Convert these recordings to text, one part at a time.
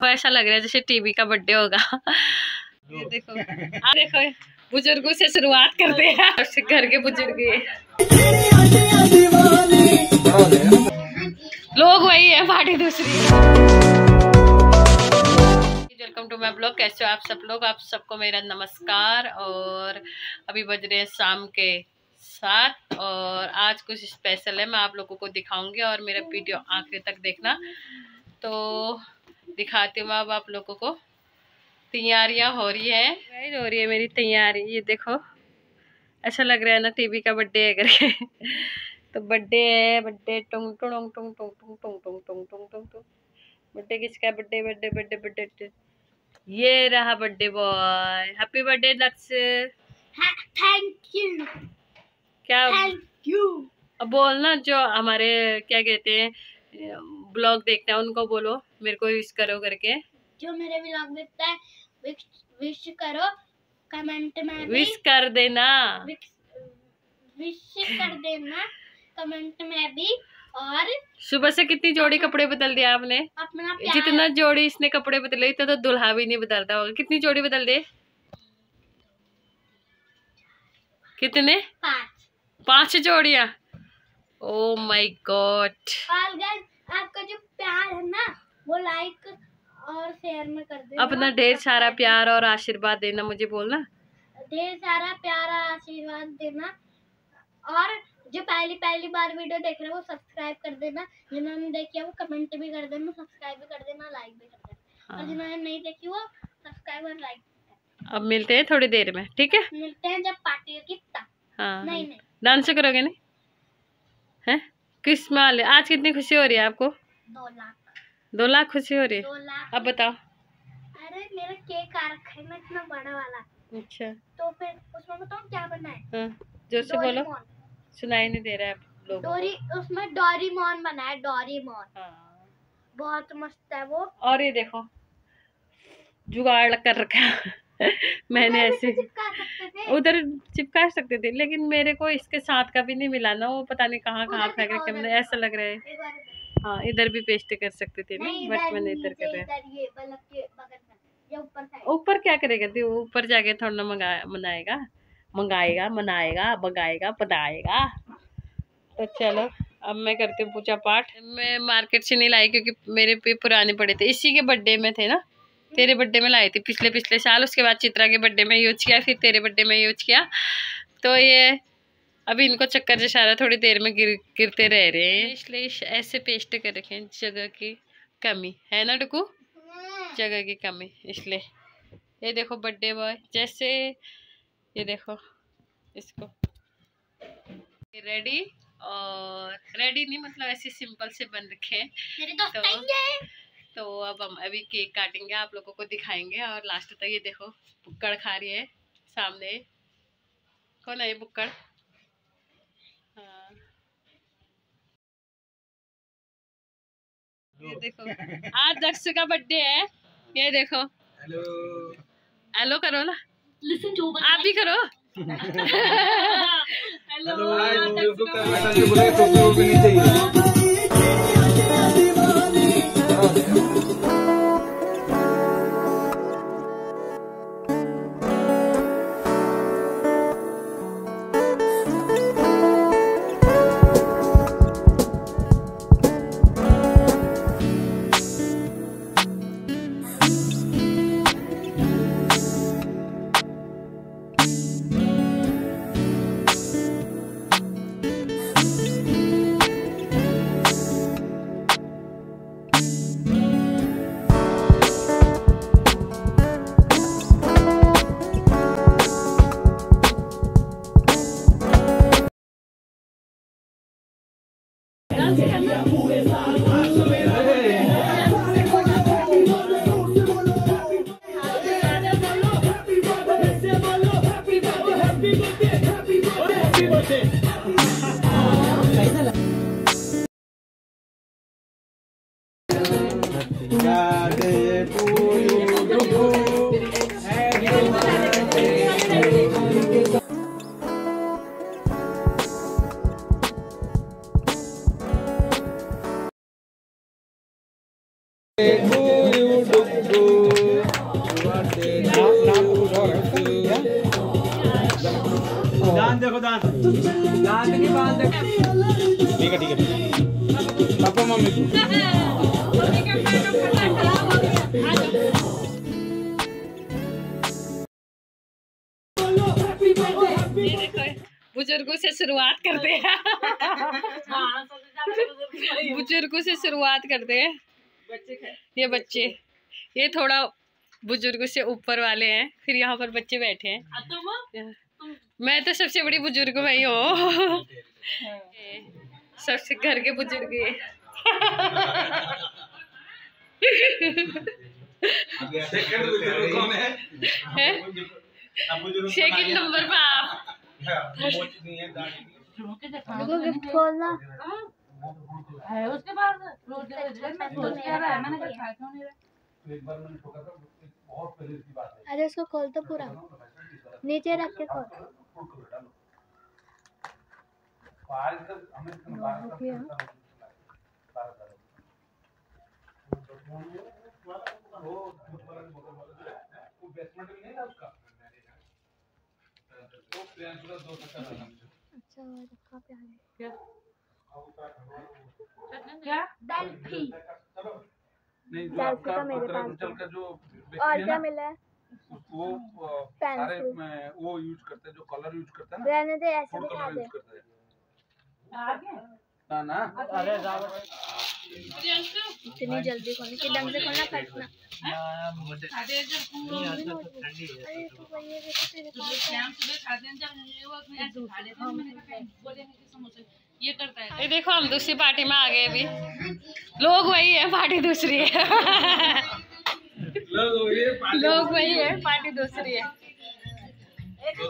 तो ऐसा लग रहा है जैसे टीवी का बर्थडे होगा। ये देखो। आ देखो। बुज़ुर्गों से शुरुआत करते हैं। घर के बुज़ुर्ग लोग वही है पार्टी दूसरी वेलकम टू माई ब्लॉग कैसे हो आप सब लोग? आप सबको मेरा नमस्कार और अभी बज रहे हैं शाम के साथ और आज कुछ स्पेशल है मैं आप लोगों को दिखाऊँगी और मेरा वीडियो आखिर तक देखना। तो दिखाती हूँ अब आप लोगों को तैयारियाँ हो रही है हो रही है मेरी तैयारी ये देखो ऐसा लग रहा है ना टीवी का बर्थडे है करके तो बर्थडे है बर्थडे टुंग टुंग टुंग टुंग टुंग टुंग टुंग टुंग टुंग टुंग टुंग बर्थडे किसका बर्थडे बर्थडे बर्थडे बर्थडे ये रहा बर्थडे बॉय हैप्पी बर्थडे लक्स थैंक यू क्या थैंक यू अब बोलना जो हमारे क्या कहते हैं ब्लॉग देखते हैं उनको बोलो मेरे को विश करो करके। जो मेरे ब्लॉग देखता है विश विश करो कमेंट में विश कर देना। विश कर देना कमेंट में भी और सुबह से कितनी जोड़ी कपड़े बदल दिया आपने? अपना जितना जोड़ी इसने कपड़े बदले इतना तो दुल्हा भी नहीं बदलता होगा। कितनी जोड़ी बदल दे? कितने? पाँच। पाँच जोड़ियाँ। ओ माय गॉड आपका जो प्यार है ना वो लाइक और शेयर में कर देना। अपना ढेर सारा प्यार और आशीर्वाद देना मुझे बोलना। ढेर सारा प्यार और आशीर्वाद देना। और जो पहली पहली बार वीडियो देख रहे हैं वो सब्सक्राइब कर देना। जिन्होंने देखी है वो कमेंट भी कर देना सब्सक्राइब भी कर देना लाइक भी कर देना। हाँ। और हाँ। जिन्होंने नहीं देखी वो सब्सक्राइब और लाइक अब मिलते हैं थोड़ी देर में ठीक है? मिलते हैं जब पार्टी होगी तब। हाँ नहीं नहीं। डांस करोगे नहीं? हैं? किस माल आज कितनी खुशी हो रही है आपको? दो लाख। दो लाख खुशी हो रही है? अब बताओ। अरे मेरा केक आ रखा है ना इतना बड़ा वाला। अच्छा। तो फिर उसमें बताऊँ क्या बना है? हाँ ज़ोर से बोलो सुनाई नहीं दे रहा है आप लोगों डोरी उसमें डोरीमोन बना है डोरीमोन। हाँ। बहुत मस्त है वो। और ये देखो जुगाड़ कर रखा है। मैंने ऐसे तो सकते थे? उधर चिपका सकते थे लेकिन मेरे को इसके साथ का भी नहीं मिला ना वो पता नहीं कहाँ कहाँ फेंक रखे मैंने ऐसा लग रहा है। हाँ इधर भी पेस्ट कर सकते थे ना बट मैंने इधर कर रहा इधर ये बल्ब के बगल में ये ऊपर क्या करेगा दी ऊपर जाके थोड़ा ना मंगा मनाएगा? मंगाएगा मनाएगा बगाएगा बनाएगा तो चलो अब मैं करती हूँ पूजा पाठ। मैं मार्केट से नहीं लाई क्योंकि मेरे पे पुराने पड़े थे। इसी के बर्थडे में थे ना तेरे बर्थडे में लाई थी पिछले पिछले साल उसके बाद चित्रा के बर्थडे में यूज़ किया फिर तेरे बर्थडे में यूज़ किया। तो ये अभी इनको चक्कर जैसा आ रहा थोड़ी देर में गिर गिरते रह रहे हैं। इसलिए ऐसे पेस्ट कर रखे हैं जगह की कमी। है ना डुकू जगह की कमी इसलिए। ये देखो बर्थडे बॉय जैसे ये देखो इसको। रेडी और रेडी नहीं मतलब ऐसे सिंपल से बन रखे हैं। मेरे तो- तो अब हम अभी केक काटेंगे आप लोगों को दिखाएँगे और लास्ट तक ये देखो बुक्कड़ खा रही है सामने। कौन है ये बुक्कड़? हाँ। ये देखो आज दक्ष का बर्थडे है। ये देखो। हेलो हेलो करो ना। लिसन टू आप भी करो। हेलो ठीक है ठीक है पापा मम्मी को। बुज़ुर्गों से शुरुआत करते हैं। बुज़ुर्गों से शुरुआत करते हैं। ये बच्चे। ये थोड़ा बुज़ुर्गों से ऊपर वाले हैं फिर यहाँ पर बच्चे बैठे हैं। मैं तो सबसे बड़ी बुज़ुर्ग भाई ही। हूँ सबसे घर के बुज़ुर्ग सेकंड है? है नंबर पर आप है है। है उसके पास रोज मैं क्या रहा है मैंने कहा क्यों नहीं रहा? एक बार मैंने ठोका था बहुत पहले की बात है। अरे उसको खोल तो पूरा। नीचे रख के खोल। नहीं तो अच्छा नहीं जो डाल आपका का मेरे पास। का जो और क्या मिला है? वो सारे। वो यूज़ करते हैं जो कलर यूज़ करते हैं ना रहने दे ऐसे फ़ूड कलर यूज़ करते हैं। आगे? ना ना। इतनी जल्दी खोलने की ढंग से खोलना फटना। खाते हैं अरे तो भाई ये देखो है। शाम सुबह खाते हैं। जब ये वो अपने ऐसे खा लेते हैं। मैंने कहा बोलेंगे कि समोसे। ये करता है। ये देखो हम दूसरी पार्टी में आ गए अभी। लोग वही है पार्टी दूसरी है। लोग वही है पार्टी दूसरी है। तो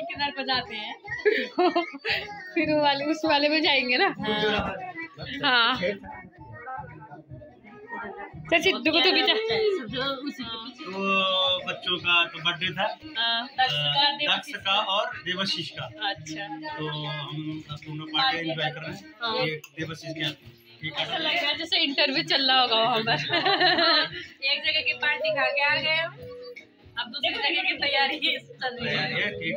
किधर पर जाते हैं। फिर वो वाले उस वाले में जाएँगे ना? हाँ। चल सिद्धू को तो पीछे तो बच्चों का तो बर्थडे था। हाँ, दक्ष का और देवाशीष का। अच्छा। तो हम दोनों पार्टी एंजॉय कर रहे हैं। ये देवाशीष के। ठीक ऐसा है। लग रहा है जैसे इंटरव्यू चल रहा होगा वहाँ पर। एक जगह की पार्टी खा के आ गए अब दूसरी जगह की तैयारी चल रही है ये ठीक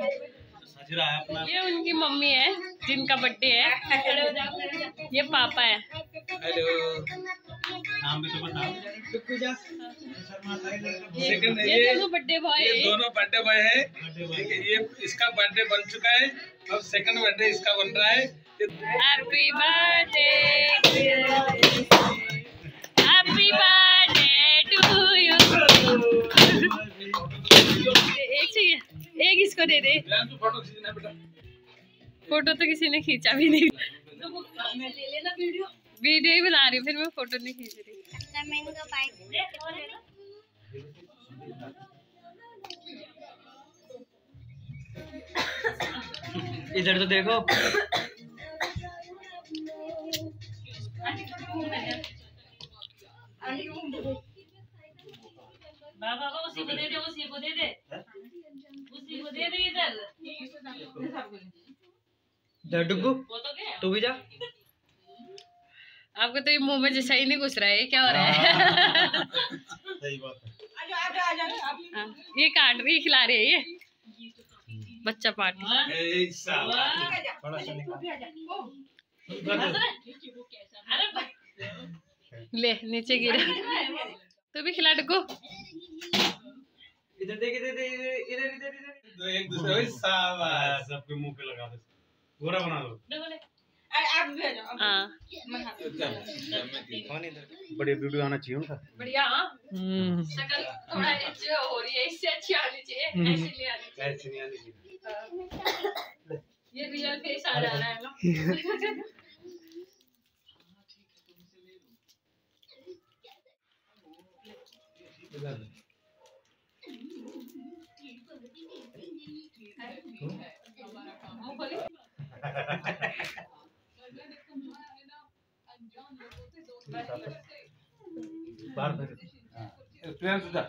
सज रहा है अपना। ये उनकी मम्मी है जिनका बर्थडे है। ये पापा है। हेलो। नाम भी तो बताओ ये ये दोनों बर्थडे बॉय ये है दोनों बर्थडे बॉय है। ये इसका बर्थडे बन चुका है। अब सेकंड बर्थडे इसका बन रहा है। Happy birthday happy birthday to you एक चाहिए एक इसको दे दे। फ़ोटो तो किसी ने खींचा भी नहीं। वीडियो ही बना रही फिर मैं फ़ोटो नहीं खींच रही। इधर तो देखो। बाबा बाबा उसी को दे दे उसी को दे दे। उसी को दे दे इधर। डुगू तो क्या तू भी जा। आपको तो ये मुँह में जैसा ही नहीं घुस रहा है ये क्या हो रहा है? सही बात है। हाँ, ये काट रही खिला रही है ये। बच्चा पार्टी। ए साला थोड़ा सा निकाल अरे भाई ले नीचे गिरा। तू भी खिला डुगू इधर देख इधर इधर इधर इधर इधर। तो एक दूसरे को शाबाश। सबके मुँह पे लगा दे। गोरा बना दो। हाँ। कौन इधर? बढ़िया वीडियो आना चाहिए उनका। बढ़िया हाँ। शक्ल थोड़ा जो हो रही है इससे अच्छी आनी चाहिए ऐसे नहीं आनी ऐसे नहीं आने चाहिए। ये रियल फेस आ जा रहा है ना बाहर भेज जा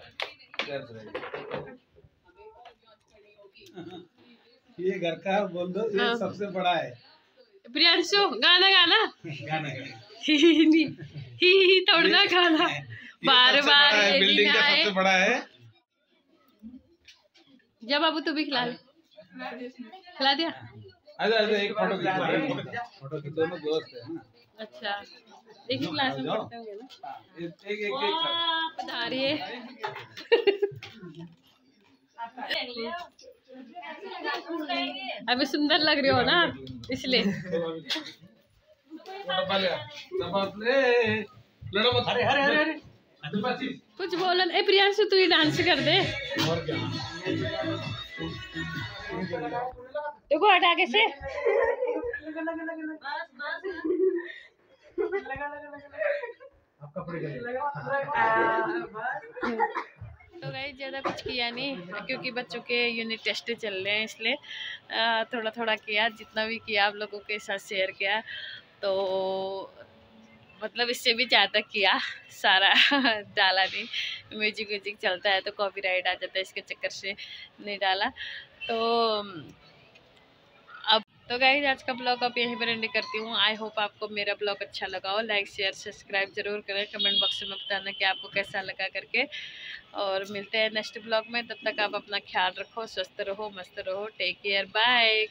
ये घर का बोल दो ये। सबसे बड़ा है। प्रियांशु गाना गाना। गाना गाना। ही ही नहीं ही ही तोड़ना गाना बार बार बिल्डिंग का सबसे बड़ा है। जब बाबू तू भी खिला ले। खिला दिया? अरे अरे एक फ़ोटो खींचो फ़ोटो खींचो दोनों दोस्त है ना। अच्छा। एक ही क्लास में पढ़ते होंगे ना? एक एक एक एक। वाह, पधारिए। अभी सुंदर लग रही हो ना इसलिए। डब्बा ले डब्बा ले लड़ो मत अरे अरे अरे अरे कुछ बोला ए प्रियांशु तू ही डांस कर दे। और क्या? देखो, हट आगे से। का तो गई ज़्यादा कुछ किया नहीं, क्योंकि बच्चों के यूनिट टेस्ट चल रहे हैं, इसलिए थोड़ा थोड़ा किया, जितना भी किया, आप लोगों के साथ शेयर किया। तो मतलब इससे भी ज़्यादा किया, सारा डाला नहीं। म्यूज़िक व्यूजिक चलता है तो कॉपीराइट आ जाता है, इसके चक्कर से नहीं डाला। तो अब तो गाइज़ आज का ब्लॉग अब यहीं पर एंड करती हूँ। आई होप आपको मेरा ब्लॉग अच्छा लगा हो। लाइक शेयर सब्सक्राइब ज़रूर करें। कमेंट बॉक्स में बताना कि आपको कैसा लगा करके। और मिलते हैं नेक्स्ट ब्लॉग में। तब तक आप अपना ख्याल रखो, स्वस्थ रहो, मस्त रहो। Take care bye